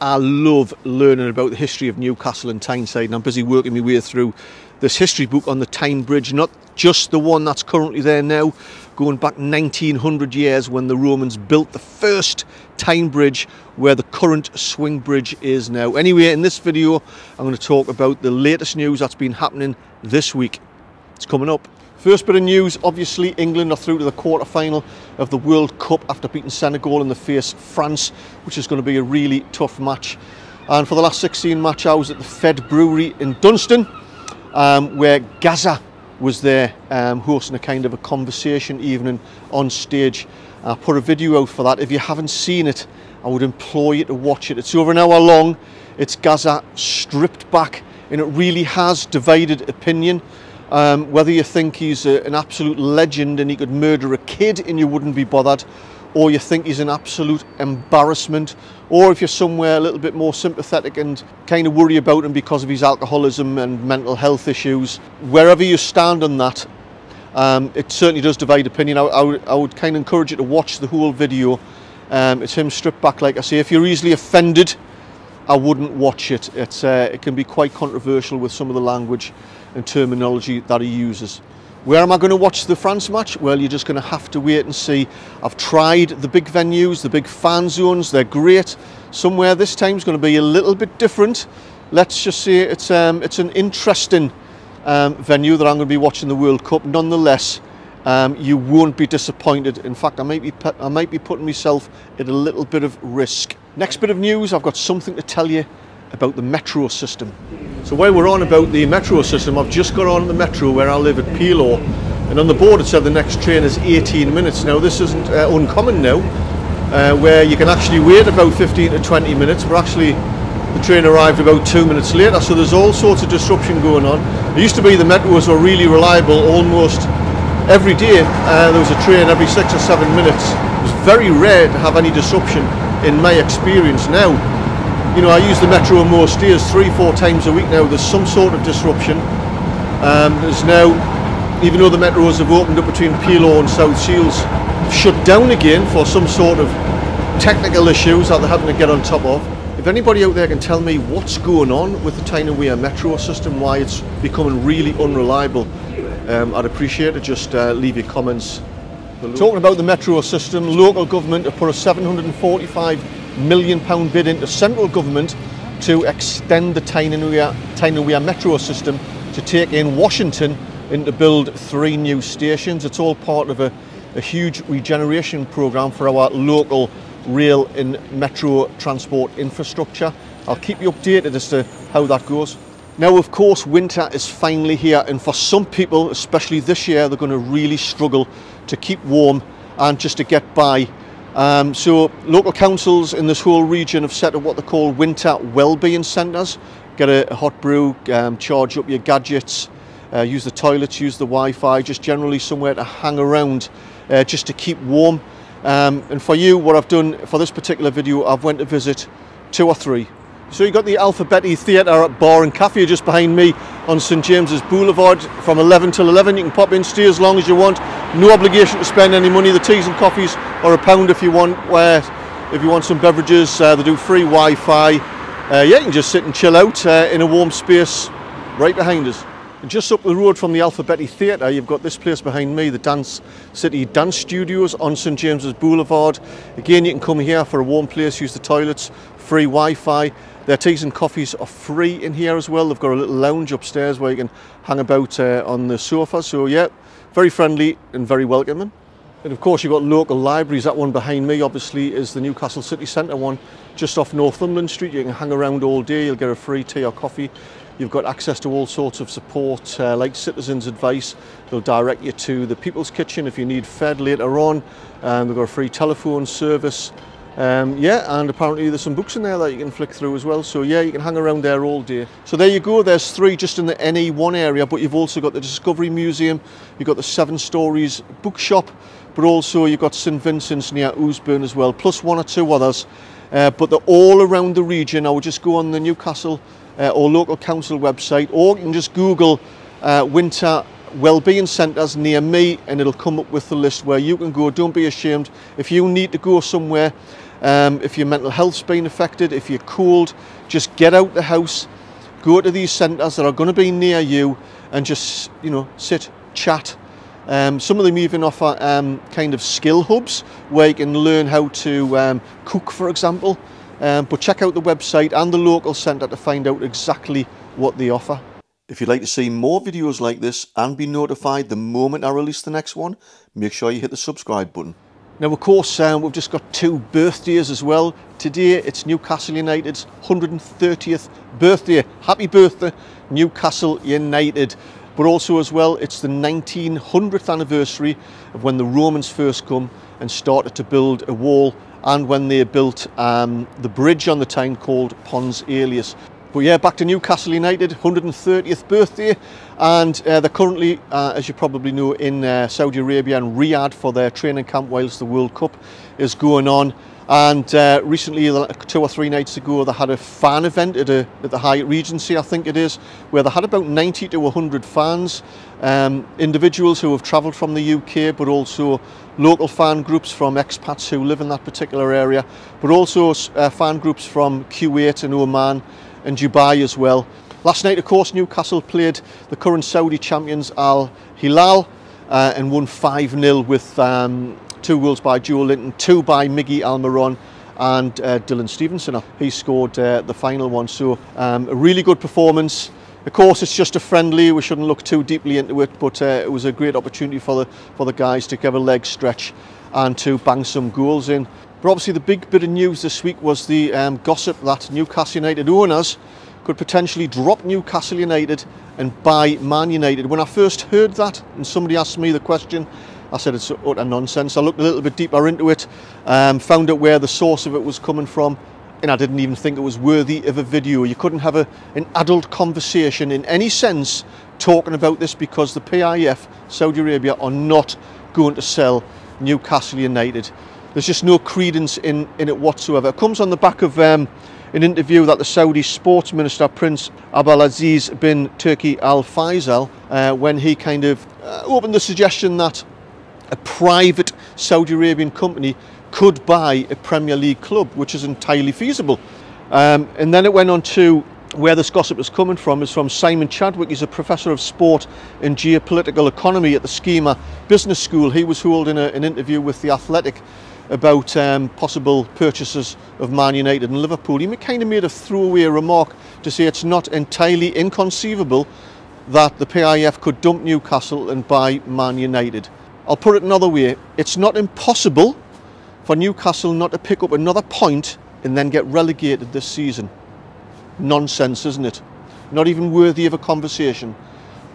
I love learning about the history of Newcastle and Tyneside and I'm busy working my way through this history book on the Tyne Bridge, not just the one that's currently there now, going back 1900 years when the Romans built the first Tyne Bridge where the current swing bridge is now. Anyway, in this video, I'm going to talk about the latest news that's been happening this week. It's coming up. First bit of news, obviously England are through to the quarter-final of the World Cup after beating Senegal in the face France, which is going to be a really tough match. And for the last 16 match, I was at the Fed Brewery in Dunston, um, where Gazza was there um, hosting a kind of a conversation evening on stage. I put a video out for that. If you haven't seen it, I would implore you to watch it. It's over an hour long. It's Gazza stripped back, and it really has divided opinion. Um, whether you think he's a, an absolute legend and he could murder a kid and you wouldn't be bothered, or you think he's an absolute embarrassment, or if you're somewhere a little bit more sympathetic and kind of worry about him because of his alcoholism and mental health issues, wherever you stand on that, um, it certainly does divide opinion. I, I, would, I, would, kind of encourage you to watch the whole video. Um, it's him stripped back, like I say. If you're easily offended, I wouldn't watch it. Uh, it can be quite controversial with some of the language and terminology that he uses. Where am I going to watch the France match? Well, you're just going to have to wait and see. I've tried the big venues, the big fan zones, they're great. Somewhere this time is going to be a little bit different. Let's just say it's, um, it's an interesting um, venue that I'm going to be watching the World Cup. Nonetheless, um, you won't be disappointed. In fact, I might, be, I might be putting myself at a little bit of risk. Next bit of news, I've got something to tell you about the metro system. So while we're on about the metro system, I've just got on the metro where I live at Pelaw, and on the board it said the next train is 18 minutes. Now this isn't uh, uncommon now, uh, where you can actually wait about 15 to 20 minutes, but actually the train arrived about two minutes later, so there's all sorts of disruption going on. It used to be the metros were really reliable almost every day. Uh, there was a train every six or seven minutes. It was very rare to have any disruption in my experience now. You know, I use the metro most days, three, four times a week now. There's some sort of disruption. Um, there's now, even though the metros have opened up between Pelaw and South Shields, shut down again for some sort of technical issues that they're having to get on top of. If anybody out there can tell me what's going on with the Tyne and Wear metro system, why it's becoming really unreliable, um, I'd appreciate it. Just uh, leave your comments Talking about the metro system, local government have put a 745 million pound bid into central government to extend the and Wear metro system to take in Washington and to build three new stations. It's all part of a, a huge regeneration programme for our local rail and metro transport infrastructure. I'll keep you updated as to how that goes. Now, of course, winter is finally here, and for some people, especially this year, they're going to really struggle to keep warm and just to get by. Um, so, local councils in this whole region have set up what they call winter well-being centres. Get a, a hot brew, um, charge up your gadgets, uh, use the toilets, use the Wi-Fi, just generally somewhere to hang around, uh, just to keep warm. Um, and for you, what I've done for this particular video, I've went to visit two or three so you've got the Alphabetti Theatre at Bar and Cafe just behind me on St James's Boulevard from 11 till 11. You can pop in, stay as long as you want. No obligation to spend any money. The teas and coffees are a pound if you want. Where if you want some beverages, uh, they do free Wi-Fi. Uh, yeah, you can just sit and chill out uh, in a warm space right behind us. And just up the road from the Alphabetti Theatre, you've got this place behind me, the Dance City Dance Studios on St James's Boulevard. Again, you can come here for a warm place, use the toilets, free Wi-Fi. Their teas and coffees are free in here as well. They've got a little lounge upstairs where you can hang about uh, on the sofa. So yeah, very friendly and very welcoming. And of course you've got local libraries. That one behind me obviously is the Newcastle City Centre one just off Northumberland Street. You can hang around all day. You'll get a free tea or coffee. You've got access to all sorts of support uh, like Citizens Advice. They'll direct you to the People's Kitchen if you need fed later on. Um, they've got a free telephone service. Um, yeah, and apparently there's some books in there that you can flick through as well. So yeah, you can hang around there all day. So there you go, there's three just in the NE1 area, but you've also got the Discovery Museum, you've got the Seven Stories bookshop, but also you've got St Vincent's near Ouseburn as well, plus one or two others. Uh, but they're all around the region. I would just go on the Newcastle uh, or local council website, or you can just Google uh, winter wellbeing centres near me and it'll come up with the list where you can go. Don't be ashamed. If you need to go somewhere Um, if your mental health's been affected, if you're cold, just get out the house, go to these centres that are going to be near you and just, you know, sit, chat. Um, some of them even offer um, kind of skill hubs where you can learn how to um, cook, for example. Um, but check out the website and the local centre to find out exactly what they offer. If you'd like to see more videos like this and be notified the moment I release the next one, make sure you hit the subscribe button. Now, of course, um, we've just got two birthdays as well. Today, it's Newcastle United's 130th birthday. Happy birthday, Newcastle United. But also as well, it's the 1900th anniversary of when the Romans first come and started to build a wall and when they built um, the bridge on the town called Pons Aelius. But yeah, back to Newcastle United, 130th birthday, and uh, they're currently, uh, as you probably know, in uh, Saudi Arabia and Riyadh for their training camp whilst the World Cup is going on. And uh, recently, two or three nights ago, they had a fan event at, a, at the Hyatt Regency, I think it is, where they had about 90 to 100 fans, um, individuals who have travelled from the UK, but also local fan groups from expats who live in that particular area, but also uh, fan groups from Kuwait and Oman and Dubai as well. Last night, of course, Newcastle played the current Saudi champions Al Hilal uh, and won 5 0 with um, two goals by Joelinton, two by Miggy Almiron and uh, Dylan Stephenson. He scored uh, the final one, so um, a really good performance. Of course, it's just a friendly. We shouldn't look too deeply into it, but uh, it was a great opportunity for the for the guys to give a leg stretch and to bang some goals in. But obviously the big bit of news this week was the um, gossip that Newcastle United owners could potentially drop Newcastle United and buy Man United. When I first heard that and somebody asked me the question, I said it's utter nonsense. I looked a little bit deeper into it, um, found out where the source of it was coming from, and I didn't even think it was worthy of a video. You couldn't have a, an adult conversation in any sense talking about this because the PIF, Saudi Arabia, are not going to sell Newcastle United. There's just no credence in, in it whatsoever. It comes on the back of um, an interview that the Saudi Sports Minister Prince Abdulaziz bin Turki Al Faisal, uh, when he kind of uh, opened the suggestion that a private Saudi Arabian company could buy a Premier League club, which is entirely feasible. Um, and then it went on to where this gossip is coming from is from Simon Chadwick. He's a professor of sport and geopolitical economy at the SKEMA Business School. He was holding a, an interview with The Athletic about um, possible purchases of Man United and Liverpool. He kind of made a throwaway remark to say it's not entirely inconceivable that the PIF could dump Newcastle and buy Man United. I'll put it another way, it's not impossible for Newcastle not to pick up another point and then get relegated this season. Nonsense, isn't it? Not even worthy of a conversation.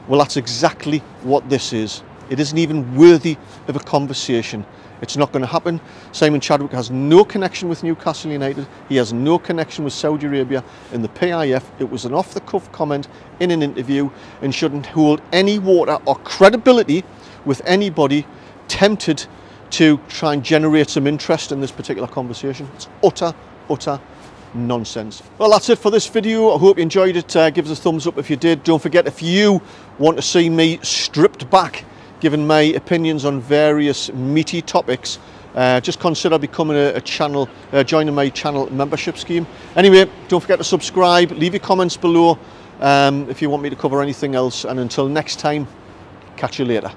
Well, that's exactly what this is. It isn't even worthy of a conversation. It's not going to happen. Simon Chadwick has no connection with Newcastle United. He has no connection with Saudi Arabia and the PIF. It was an off-the-cuff comment in an interview and shouldn't hold any water or credibility with anybody tempted to try and generate some interest in this particular conversation. It's utter, utter nonsense. Well, that's it for this video. I hope you enjoyed it. Uh, give us a thumbs up if you did. Don't forget, if you want to see me stripped back given my opinions on various meaty topics, uh, just consider becoming a, a channel, uh, joining my channel membership scheme. Anyway, don't forget to subscribe, leave your comments below um, if you want me to cover anything else. And until next time, catch you later.